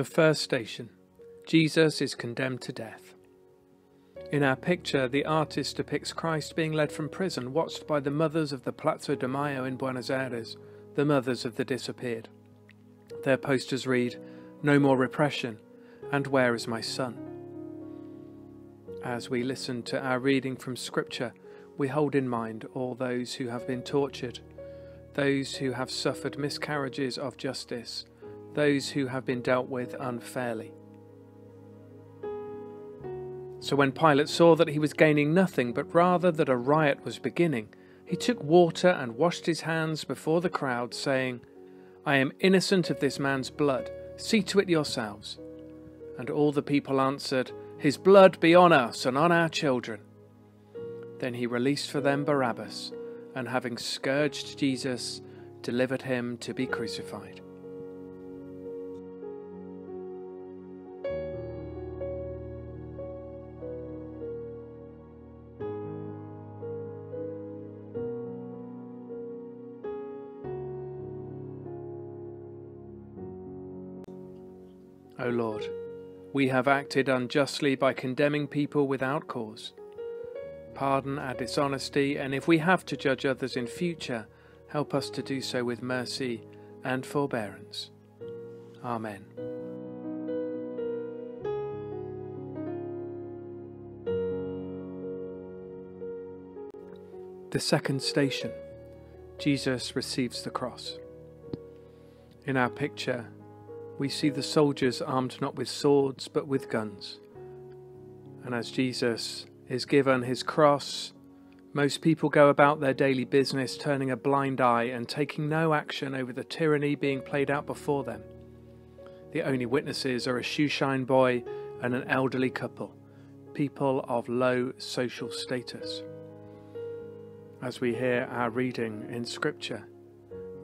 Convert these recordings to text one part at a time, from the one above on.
The first station Jesus is condemned to death. In our picture, the artist depicts Christ being led from prison, watched by the mothers of the Plaza de Mayo in Buenos Aires, the mothers of the disappeared. Their posters read, No more repression, and where is my son? As we listen to our reading from Scripture, we hold in mind all those who have been tortured, those who have suffered miscarriages of justice, those who have been dealt with unfairly. So when Pilate saw that he was gaining nothing, but rather that a riot was beginning, he took water and washed his hands before the crowd, saying, I am innocent of this man's blood. See to it yourselves. And all the people answered, His blood be on us and on our children. Then he released for them Barabbas, and having scourged Jesus, delivered him to be crucified. O Lord, we have acted unjustly by condemning people without cause. Pardon our dishonesty, and if we have to judge others in future, help us to do so with mercy and forbearance. Amen. The second station Jesus receives the cross. In our picture, we see the soldiers armed not with swords but with guns. And as Jesus is given his cross, most people go about their daily business turning a blind eye and taking no action over the tyranny being played out before them. The only witnesses are a shoeshine boy and an elderly couple, people of low social status. As we hear our reading in Scripture,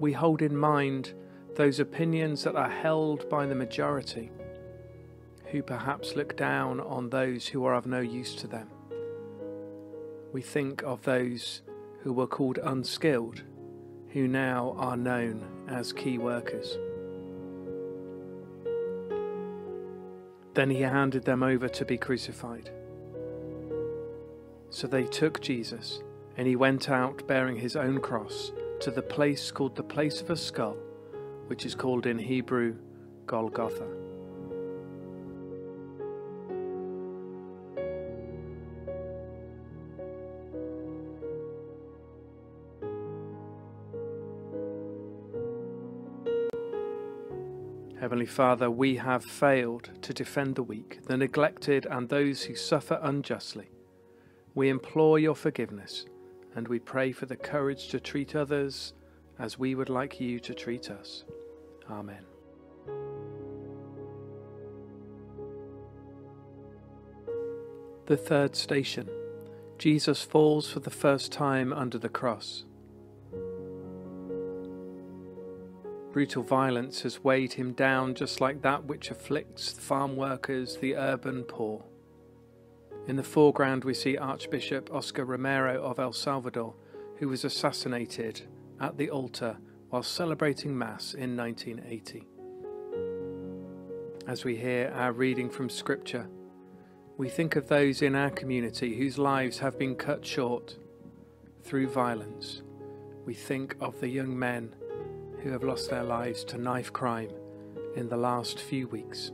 we hold in mind those opinions that are held by the majority, who perhaps look down on those who are of no use to them. We think of those who were called unskilled, who now are known as key workers. Then he handed them over to be crucified. So they took Jesus, and he went out bearing his own cross to the place called the place of a skull which is called in Hebrew Golgotha. Heavenly Father, we have failed to defend the weak, the neglected, and those who suffer unjustly. We implore your forgiveness, and we pray for the courage to treat others as we would like you to treat us. Amen. The third station Jesus falls for the first time under the cross. Brutal violence has weighed him down just like that which afflicts the farm workers, the urban poor. In the foreground, we see Archbishop Oscar Romero of El Salvador, who was assassinated at the altar while celebrating Mass in 1980. As we hear our reading from Scripture, we think of those in our community whose lives have been cut short through violence. We think of the young men who have lost their lives to knife crime in the last few weeks.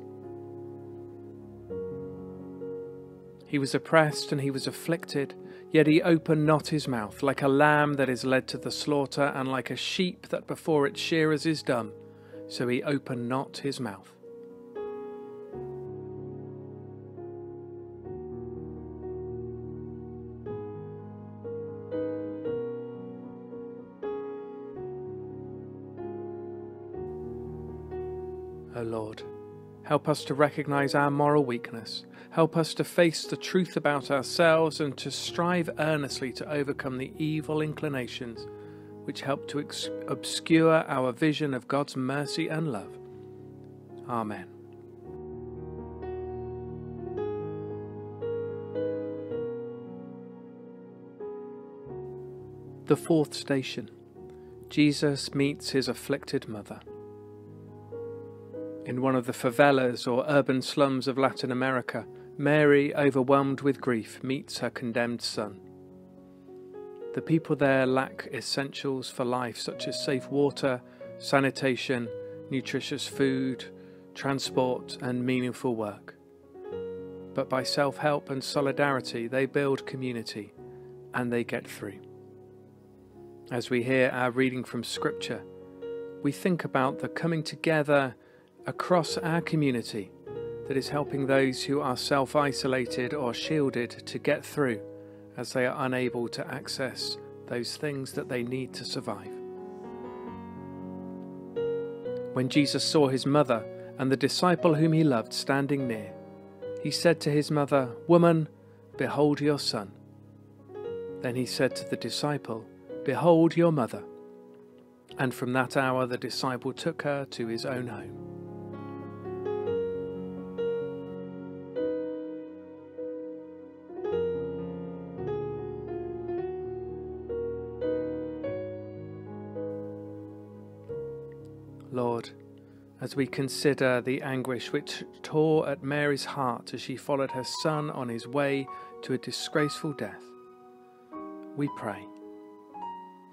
He was oppressed and he was afflicted Yet he opened not his mouth, like a lamb that is led to the slaughter, and like a sheep that before its shearers is dumb, so he opened not his mouth. Help us to recognize our moral weakness Help us to face the truth about ourselves and to strive earnestly to overcome the evil inclinations which help to obscure our vision of God's mercy and love. Amen. The fourth station Jesus meets his afflicted mother. In one of the favelas or urban slums of Latin America, Mary, overwhelmed with grief, meets her condemned son. The people there lack essentials for life such as safe water, sanitation, nutritious food, transport, and meaningful work. But by self help and solidarity, they build community and they get through. As we hear our reading from Scripture, we think about the coming together across our community that is helping those who are self isolated or shielded to get through as they are unable to access those things that they need to survive. When Jesus saw his mother and the disciple whom he loved standing near, he said to his mother, Woman, behold your son. Then he said to the disciple, Behold your mother. And from that hour the disciple took her to his own home. Lord, as we consider the anguish which tore at Mary's heart as she followed her son on his way to a disgraceful death, we pray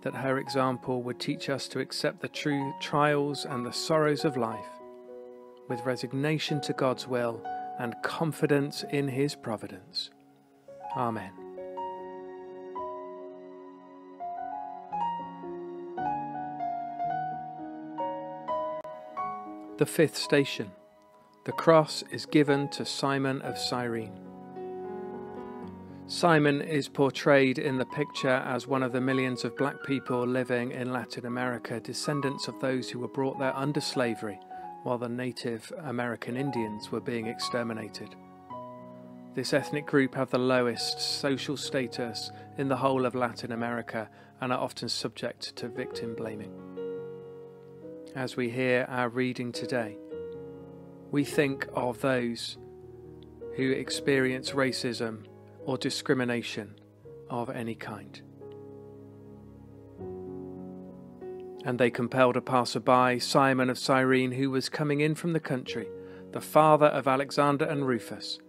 that her example would teach us to accept the true trials and the sorrows of life with resignation to God's will and confidence in His providence. Amen. The fifth station. The cross is given to Simon of Cyrene. Simon is portrayed in the picture as one of the millions of black people living in Latin America, descendants of those who were brought there under slavery while the Native American Indians were being exterminated. This ethnic group have the lowest social status in the whole of Latin America and are often subject to victim blaming as we hear our reading today, we think of those who experience racism or discrimination of any kind. And they compelled a passer-by, Simon of Cyrene, who was coming in from the country, the father of Alexander and Rufus,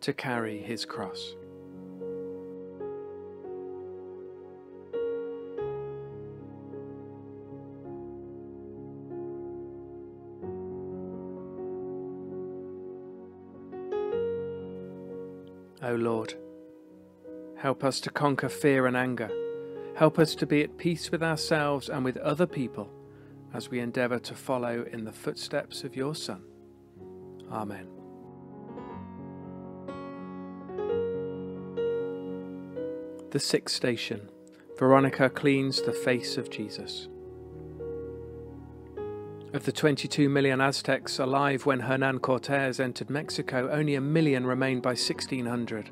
to carry his cross. Lord. Help us to conquer fear and anger. Help us to be at peace with ourselves and with other people as we endeavour to follow in the footsteps of your Son. Amen. The sixth station Veronica cleans the face of Jesus. Of the 22 million Aztecs alive when Hernan Cortes entered Mexico, only a million remained by 1600.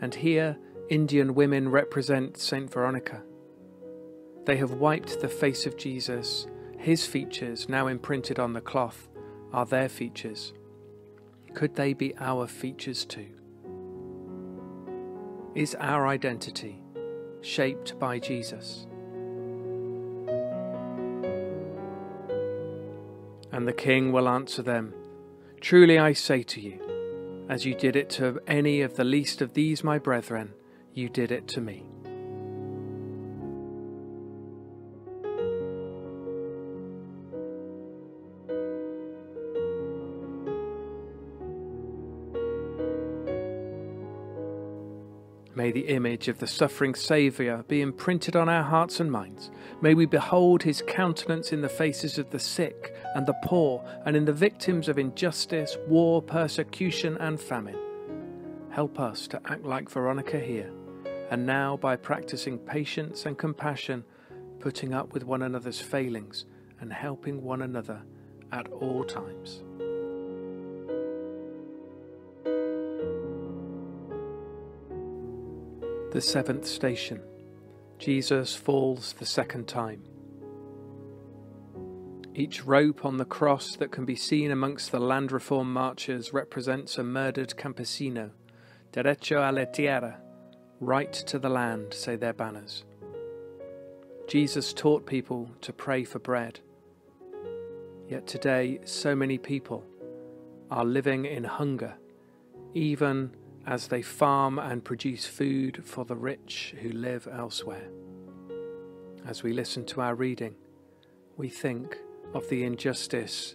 And here, Indian women represent Saint Veronica. They have wiped the face of Jesus. His features, now imprinted on the cloth, are their features. Could they be our features too? Is our identity shaped by Jesus? And the king will answer them Truly I say to you, as you did it to any of the least of these my brethren, you did it to me. May the image of the suffering Saviour be imprinted on our hearts and minds. May we behold his countenance in the faces of the sick and the poor, and in the victims of injustice, war, persecution, and famine. Help us to act like Veronica here, and now by practicing patience and compassion, putting up with one another's failings and helping one another at all times. The seventh station Jesus falls the second time. Each rope on the cross that can be seen amongst the land reform marchers represents a murdered campesino. Derecho a la tierra, right to the land, say their banners. Jesus taught people to pray for bread. Yet today, so many people are living in hunger, even as they farm and produce food for the rich who live elsewhere. As we listen to our reading, we think of the injustice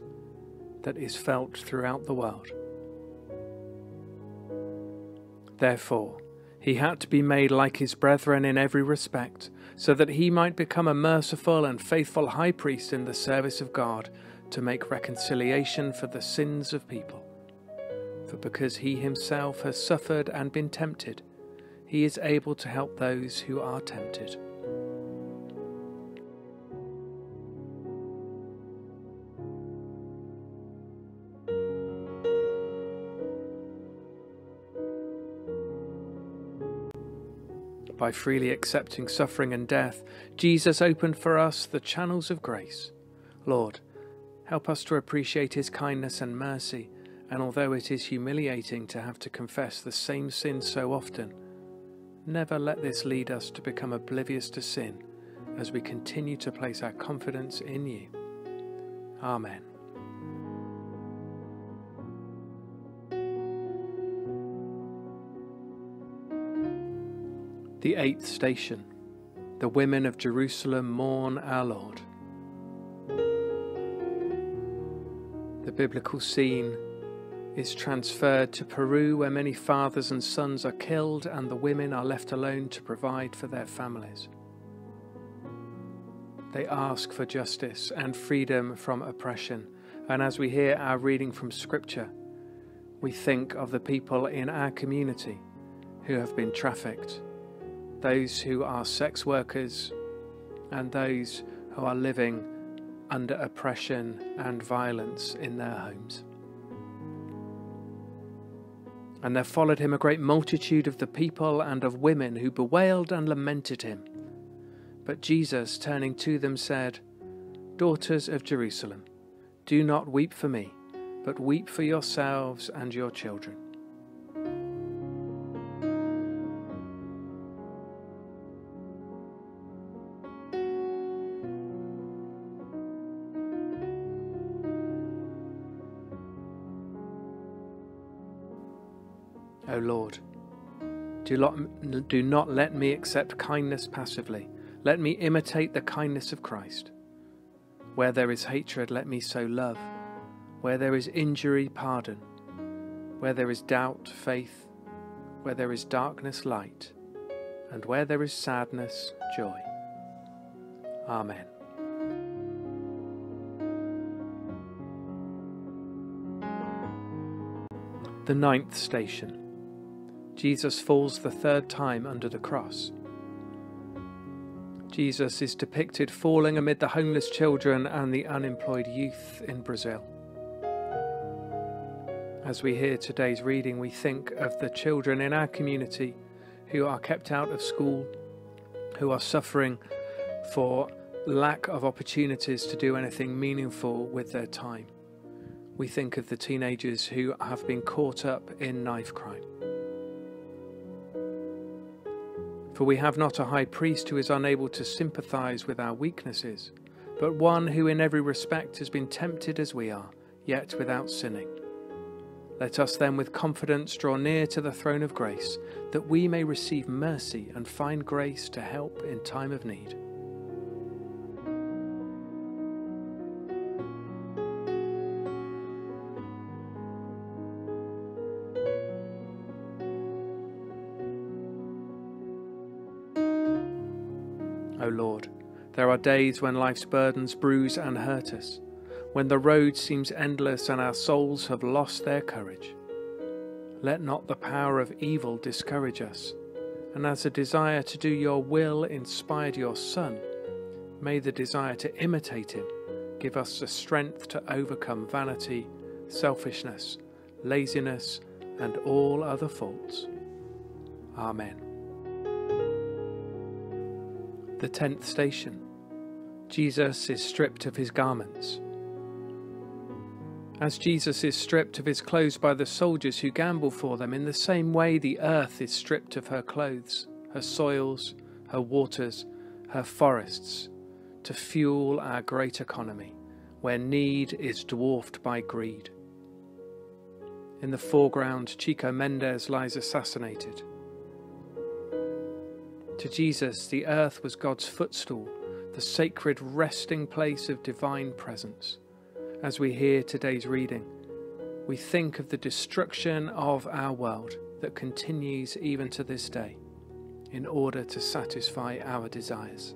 that is felt throughout the world. Therefore, he had to be made like his brethren in every respect, so that he might become a merciful and faithful high priest in the service of God to make reconciliation for the sins of people. For because he himself has suffered and been tempted, he is able to help those who are tempted. By freely accepting suffering and death, Jesus opened for us the channels of grace. Lord, help us to appreciate his kindness and mercy, and although it is humiliating to have to confess the same sin so often, never let this lead us to become oblivious to sin as we continue to place our confidence in you. Amen. The eighth station. The women of Jerusalem mourn our Lord. The biblical scene is transferred to Peru, where many fathers and sons are killed and the women are left alone to provide for their families. They ask for justice and freedom from oppression, and as we hear our reading from Scripture, we think of the people in our community who have been trafficked those who are sex workers, and those who are living under oppression and violence in their homes. And there followed him a great multitude of the people and of women who bewailed and lamented him. But Jesus, turning to them, said, Daughters of Jerusalem, do not weep for me, but weep for yourselves and your children. Do not, do not let me accept kindness passively. Let me imitate the kindness of Christ. Where there is hatred, let me sow love. Where there is injury, pardon. Where there is doubt, faith. Where there is darkness, light. And where there is sadness, joy. Amen. The ninth station. Jesus falls the third time under the cross. Jesus is depicted falling amid the homeless children and the unemployed youth in Brazil. As we hear today's reading, we think of the children in our community who are kept out of school, who are suffering for lack of opportunities to do anything meaningful with their time. We think of the teenagers who have been caught up in knife crime. For we have not a high priest who is unable to sympathize with our weaknesses, but one who in every respect has been tempted as we are, yet without sinning. Let us then with confidence draw near to the throne of grace, that we may receive mercy and find grace to help in time of need. Days when life's burdens bruise and hurt us, when the road seems endless and our souls have lost their courage. Let not the power of evil discourage us, and as a desire to do your will inspired your Son, may the desire to imitate him give us the strength to overcome vanity, selfishness, laziness, and all other faults. Amen. The tenth station Jesus is stripped of his garments. As Jesus is stripped of his clothes by the soldiers who gamble for them, in the same way the earth is stripped of her clothes, her soils, her waters, her forests, to fuel our great economy, where need is dwarfed by greed. In the foreground, Chico Mendes lies assassinated. To Jesus, the earth was God's footstool, the sacred resting place of divine presence. As we hear today's reading, we think of the destruction of our world that continues even to this day in order to satisfy our desires.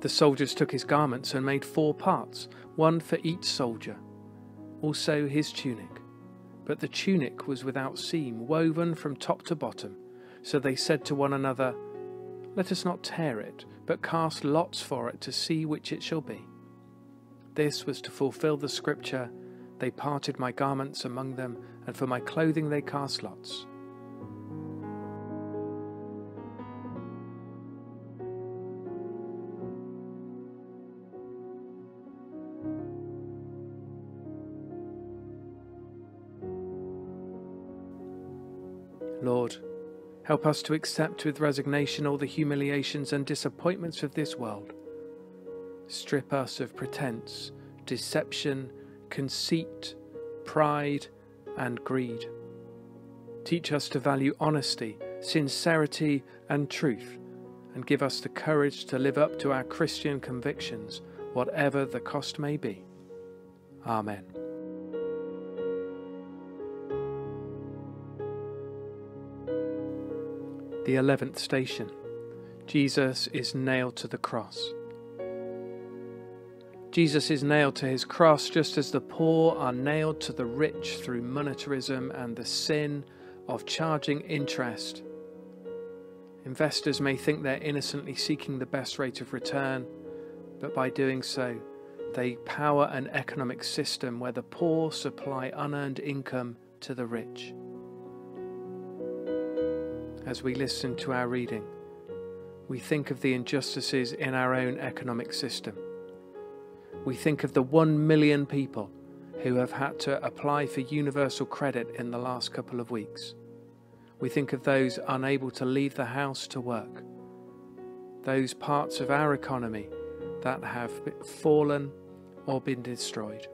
The soldiers took his garments and made four parts, one for each soldier, also his tunic. But the tunic was without seam, woven from top to bottom. So they said to one another, Let us not tear it, but cast lots for it to see which it shall be. This was to fulfill the scripture They parted my garments among them, and for my clothing they cast lots. Help us to accept with resignation all the humiliations and disappointments of this world. Strip us of pretense, deception, conceit, pride, and greed. Teach us to value honesty, sincerity, and truth, and give us the courage to live up to our Christian convictions, whatever the cost may be. Amen. The eleventh station Jesus is nailed to the cross. Jesus is nailed to his cross just as the poor are nailed to the rich through monetarism and the sin of charging interest. Investors may think they're innocently seeking the best rate of return, but by doing so, they power an economic system where the poor supply unearned income to the rich as we listen to our reading, we think of the injustices in our own economic system. We think of the one million people who have had to apply for universal credit in the last couple of weeks. We think of those unable to leave the house to work. Those parts of our economy that have fallen or been destroyed.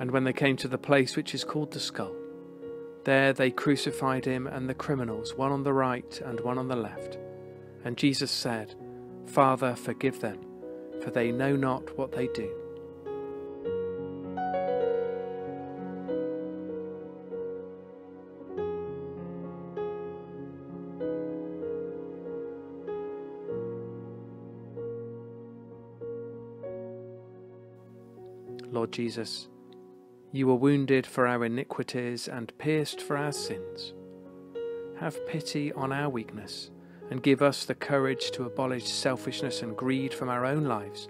And when they came to the place which is called the skull, there they crucified him and the criminals, one on the right and one on the left. And Jesus said, Father, forgive them, for they know not what they do. Lord Jesus, you were wounded for our iniquities and pierced for our sins. Have pity on our weakness and give us the courage to abolish selfishness and greed from our own lives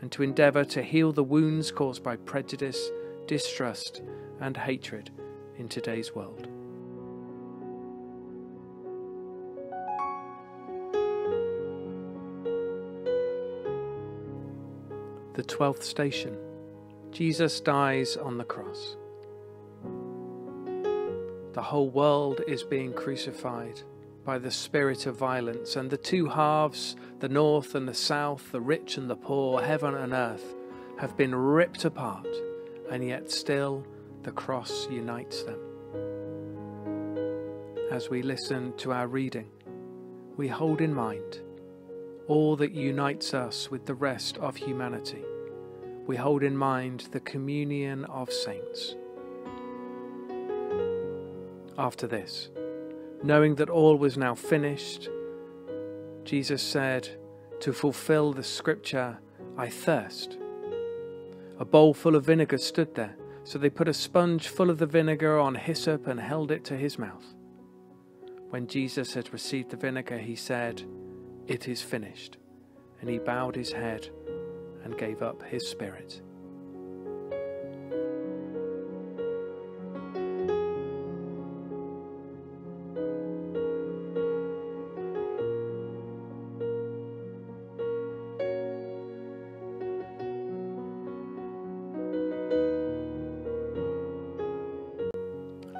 and to endeavour to heal the wounds caused by prejudice, distrust, and hatred in today's world. The twelfth station Jesus dies on the cross. The whole world is being crucified by the spirit of violence, and the two halves, the north and the south, the rich and the poor, heaven and earth, have been ripped apart, and yet still the cross unites them. As we listen to our reading, we hold in mind all that unites us with the rest of humanity we hold in mind the communion of saints. After this, knowing that all was now finished, Jesus said, To fulfill the scripture, I thirst. A bowl full of vinegar stood there, so they put a sponge full of the vinegar on hyssop and held it to his mouth. When Jesus had received the vinegar, he said, It is finished. And he bowed his head and gave up his spirit.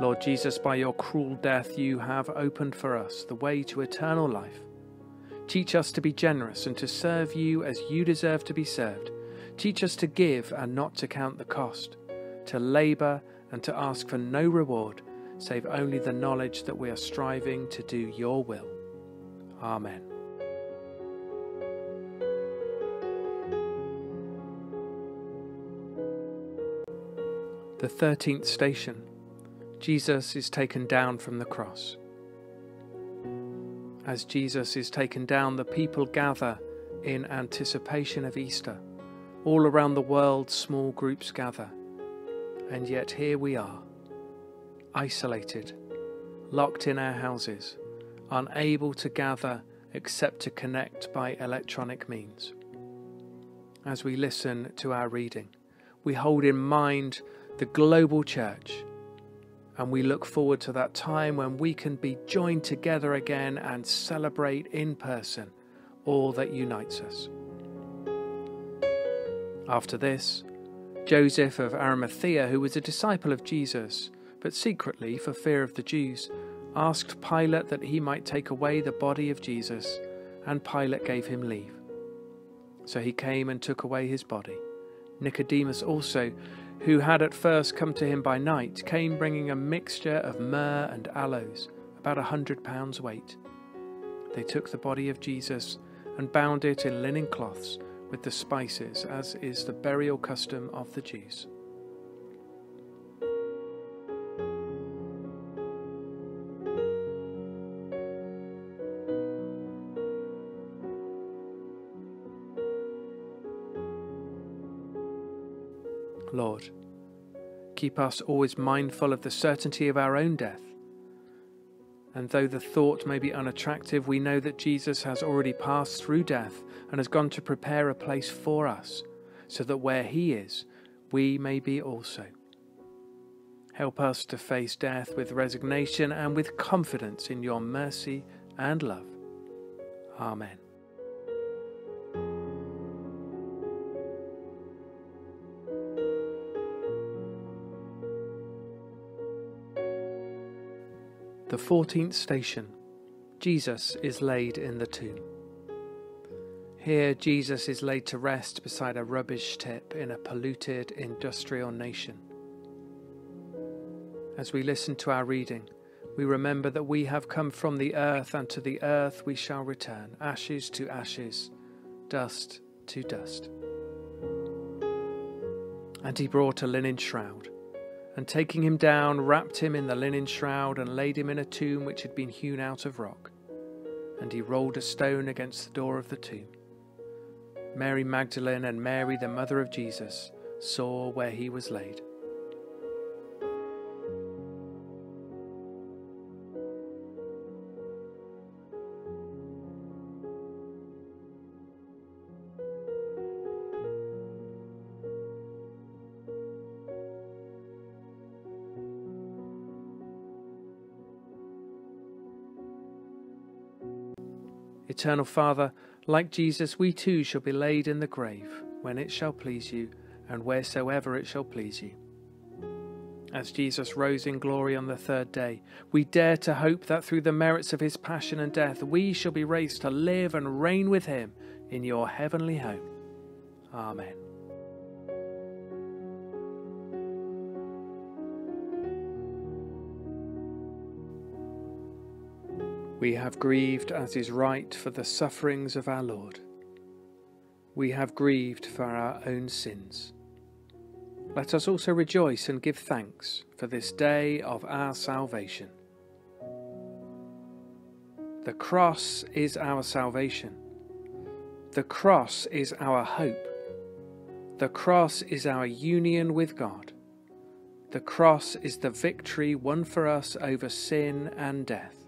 Lord Jesus, by your cruel death, you have opened for us the way to eternal life. Teach us to be generous and to serve you as you deserve to be served, Teach us to give and not to count the cost, to labour and to ask for no reward, save only the knowledge that we are striving to do your will. Amen. The thirteenth station Jesus is taken down from the cross. As Jesus is taken down, the people gather in anticipation of Easter. All around the world, small groups gather. And yet here we are, isolated, locked in our houses, unable to gather except to connect by electronic means. As we listen to our reading, we hold in mind the global church and we look forward to that time when we can be joined together again and celebrate in person all that unites us. After this, Joseph of Arimathea, who was a disciple of Jesus, but secretly, for fear of the Jews, asked Pilate that he might take away the body of Jesus, and Pilate gave him leave. So he came and took away his body. Nicodemus also, who had at first come to him by night, came bringing a mixture of myrrh and aloes, about a hundred pounds weight. They took the body of Jesus and bound it in linen cloths with the spices, as is the burial custom of the Jews. Keep us always mindful of the certainty of our own death and though the thought may be unattractive, we know that Jesus has already passed through death and has gone to prepare a place for us, so that where he is, we may be also. Help us to face death with resignation and with confidence in your mercy and love. Amen. The fourteenth station Jesus is laid in the tomb. Here, Jesus is laid to rest beside a rubbish tip in a polluted industrial nation. As we listen to our reading, we remember that we have come from the earth, and to the earth we shall return, ashes to ashes, dust to dust. And he brought a linen shroud and taking him down, wrapped him in the linen shroud, and laid him in a tomb which had been hewn out of rock. And he rolled a stone against the door of the tomb. Mary Magdalene and Mary, the mother of Jesus, saw where he was laid. Eternal Father, like Jesus, we too shall be laid in the grave, when it shall please you, and wheresoever it shall please you. As Jesus rose in glory on the third day, we dare to hope that through the merits of his passion and death, we shall be raised to live and reign with him in your heavenly home. Amen. We have grieved as is right for the sufferings of our Lord. We have grieved for our own sins. Let us also rejoice and give thanks for this day of our salvation. The cross is our salvation. The cross is our hope. The cross is our union with God. The cross is the victory won for us over sin and death.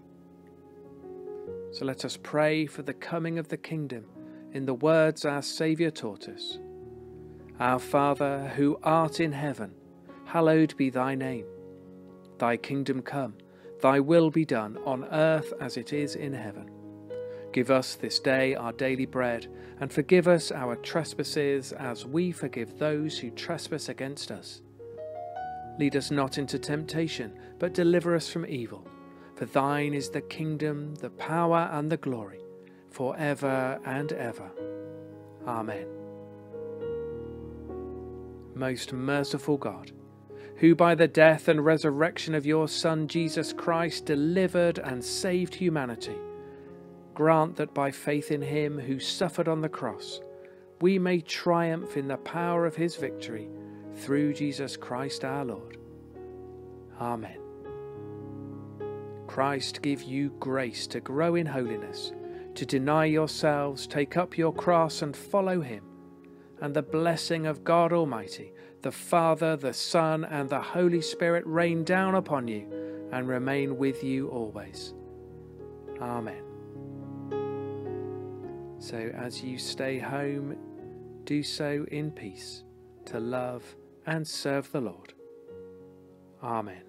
So let us pray for the coming of the kingdom in the words our Saviour taught us. Our Father, who art in heaven, hallowed be thy name. Thy kingdom come, thy will be done on earth as it is in heaven. Give us this day our daily bread, and forgive us our trespasses as we forgive those who trespass against us. Lead us not into temptation, but deliver us from evil. For thine is the kingdom, the power, and the glory, for ever and ever. Amen. most merciful God, who by the death and resurrection of your Son Jesus Christ delivered and saved humanity, grant that by faith in him who suffered on the cross, we may triumph in the power of his victory through Jesus Christ our Lord. Amen. Christ give you grace to grow in holiness, to deny yourselves, take up your cross, and follow him. And the blessing of God Almighty, the Father, the Son, and the Holy Spirit rain down upon you and remain with you always. Amen. So as you stay home, do so in peace to love and serve the Lord. Amen.